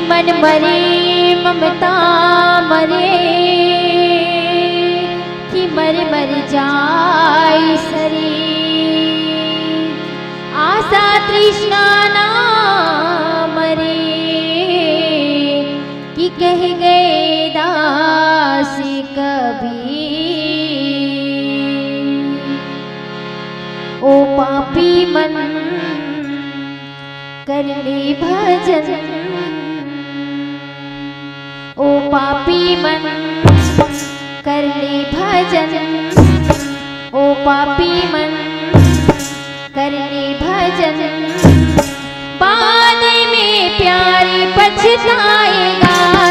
मन मरे ममता मरे, कि मर मर जाए शरीर आशा तृष्णा ना मरे, कि कह गए दास कभी। ओ पापी मन, कर ले भजन। पापी मन कर ले भजन। ओ पापी मन कर ले भजन। बाद में प्यारे पछताएगा।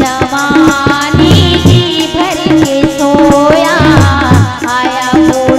जवानी जी भर आया बोल